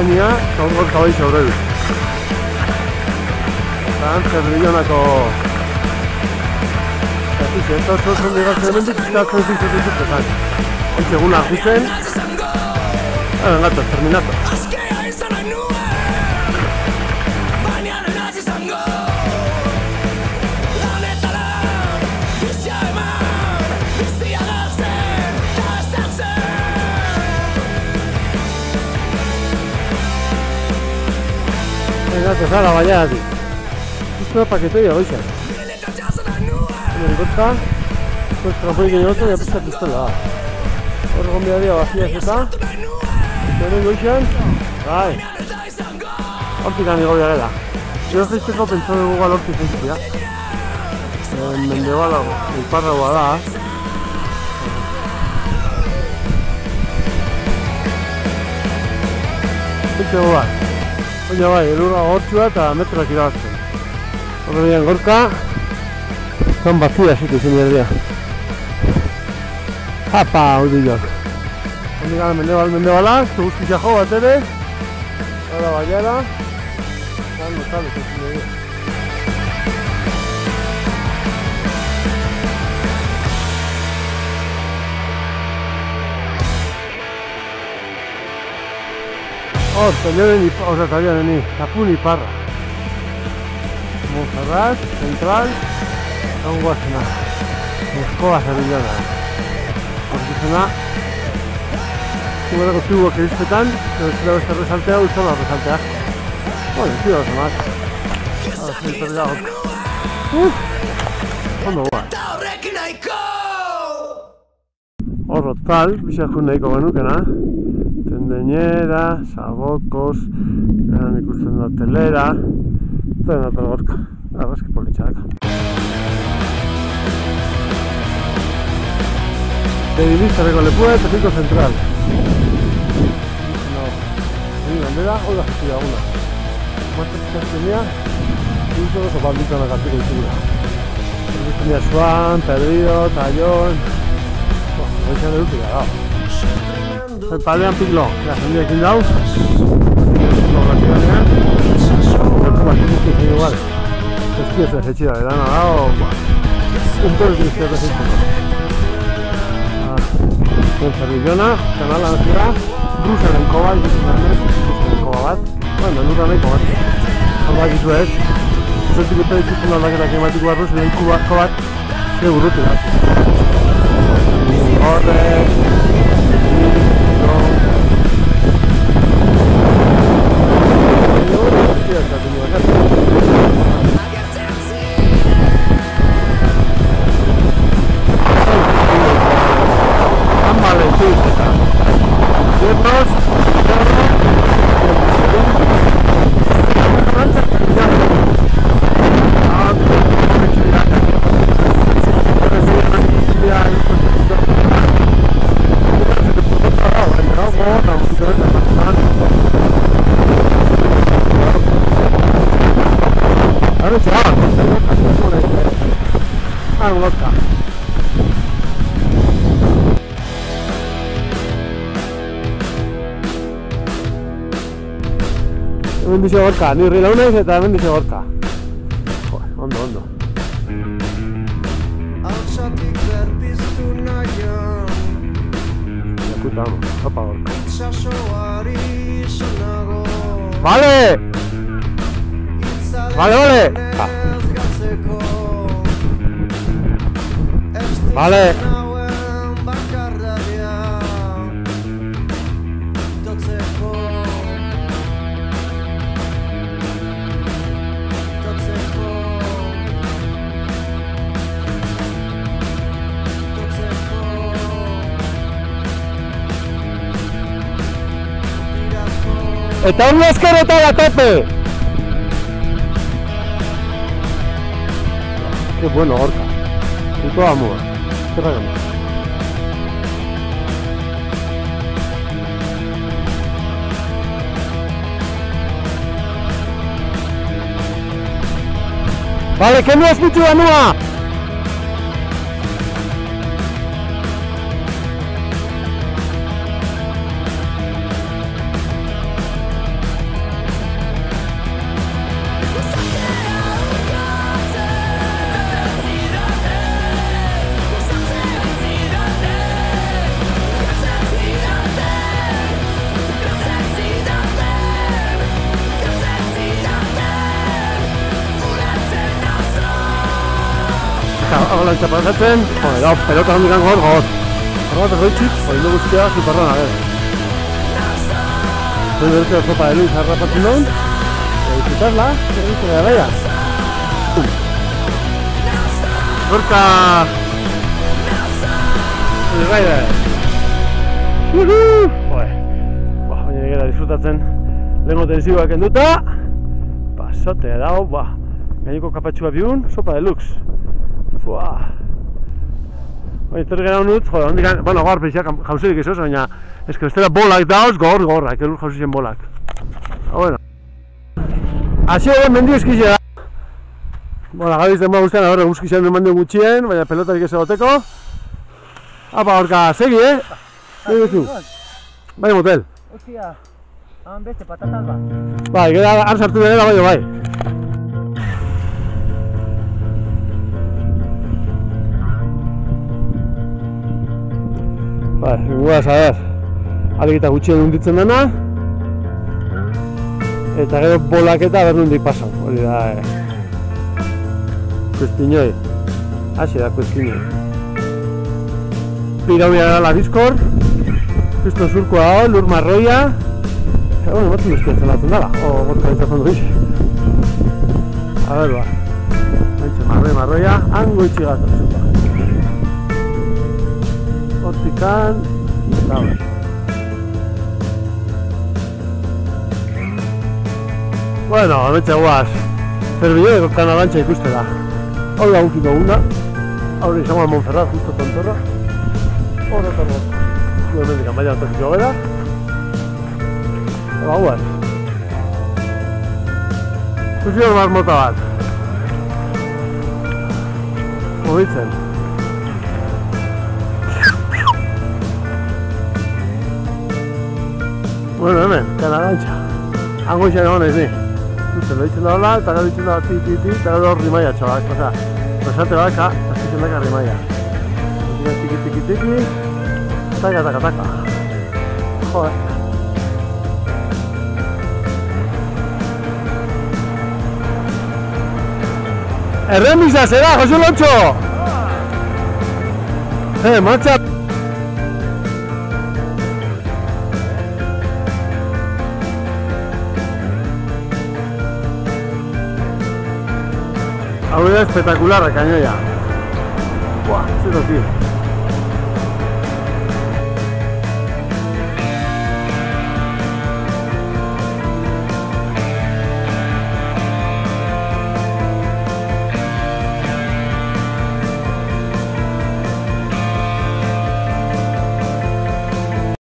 kompainia, gaur gorka bai zaure du. Eta antzer ez da oso oso digatzen hemendik, eta konfizu dituztetan. Hoitz egun argitzen, Ah, gato, terminato. Askea empezar a vallar. Esto es para que estoy a. Me encuentra, pues trabajo y pistola. Otro con vacía se está. Pero luchan. Ay. Hortik amigo de. Yo estoy pensando pensando en Google Hortik ya. Mende bala, el parra bala. Este. Baina bai, elurra gortzua eta metroak irabazten. Horre gorka, zan bazia zitu zen erdia. Apa, hori dilok. Hondi gara mendebal, mendebala, zu guztia jo bat ere. Hora baiara. Zan notable, zen erdia. Oh, Ostaglione, osa Ostaglione ni, Capuni Parra. Montserrat, Central, Don Guasna. Escoba Sevillana. Osasuna, Zuberako zuguak irizpetan, zela beste resaltea, ultzona resaltea. Bueno, zira oso maz. Ahora, zira perdago. Uf! Ondo guan. Horrot kal, bizakun nahiko genukena. Mondeñeras, Abocos, gran eh, ikusten da telera, eta dator gorka, argazki politxadaka. Dedilista Regolepue, Tráfico Central. No, mi bandera o la gestión una. Cuatro chicas tenía, incluso los opalditos en la carticultura. Tenía Swan, Perdido, Tallón... Bueno, voy a ser el último, bat ikustu zen igual. Ez ez ez etxida, edan adao, ba. Un por el que se Zuen zerbillona, kanala nazira, Bruselen koba, Bruselen koba bat. Bueno, lurra nahiko bat. Hor bat izu ez, Zertik eta ikusten aldaketak ematiko barruz, lehen kubako bat, ze burrutu da. Horrek, Ah, non lo scappo. ಒಂದು ದಿವಸ ಹೊರ್ಕ ನೀವು ರೌಂಡ್ ಆಗಿ ಸೇತಾ ಒಂದು ದಿವಸ ಹೊರ್ಕ ಒಂದು ಒಂದು Vale! Vale, vale! Ah. Vale. Está un esqueleto a tope. Qué bueno, Orca. Puto amor. Regalo. Vale, que no has dicho Anua. Abalantza pasatzen, joder, hau, pelota handik gor, gor. Horra bat erroitzik, hori dugu guztia, superran, a ver. Soy bertze de sopa de luz harrapatzen duen, e disfrutarla, zer egiten da gaia. Gorka! Rider! Juhu! Joder, ba, baina egera disfrutatzen lehenko tensioak enduta, pasote dago, ba, gaineko kapatxua biun, sopa de lux. Fua! Baina, etorri gara honut, jode, hondik, bueno, gaur peixak jauzerik ez oso, baina, que bestela bolak dauz, gor, gorrak, elur jauzizien bolak. Ah, bueno. Asi egon mendio eskizia da. Bueno, gabiz denboa guztian, ahora guzkizien den mandio gutxien, baina pelotarik ez egoteko. Apa, horka, segi, eh? Segi duzu. Bai, motel. Hostia, han beste patatas bat. Bai, gara, han sartu denera, bai, bai. Bai, guaz, a ber, alegita gutxien hunditzen dena, eta gero bolaketa ber nondik pasan, hori da, eh. Kuestinoi, hasi da kuestinoi. Pirauia gara bizkor, Kristo zurkoa hau, lur marroia, eta bueno, batzen duzki entzelatzen dara, o, gorka entzatzen duiz. A ber, ba, marroia, hango itxi gata, zuta. Hortikan, eta ber. Bueno, ametxe guaz, zerbide kanalantxa ikuste da. Hau da ukiko guna, hau da izango Monferrat, justo tontorra. Horra eta horra. Zue hemendik amaia antokiko gara. Eta guaz. Hor bat mota bat. Mobitzen. Bueno, hemen, kanalantxa. Hango izan egon ez ni. Zuzen, loitzen da hola, eta gero ditzen da ti, ti, ti, eta gero hor rimaia txabak. Osa, pasate baka, azkitzen daka rimaia. Tiki, tiki, tiki, tiki, taka, taka, taka. Joder. Erremisa zera, Jose Loncho! Eh, marcha! Avenida espectacular a Cañoya. Buah, sí lo tío.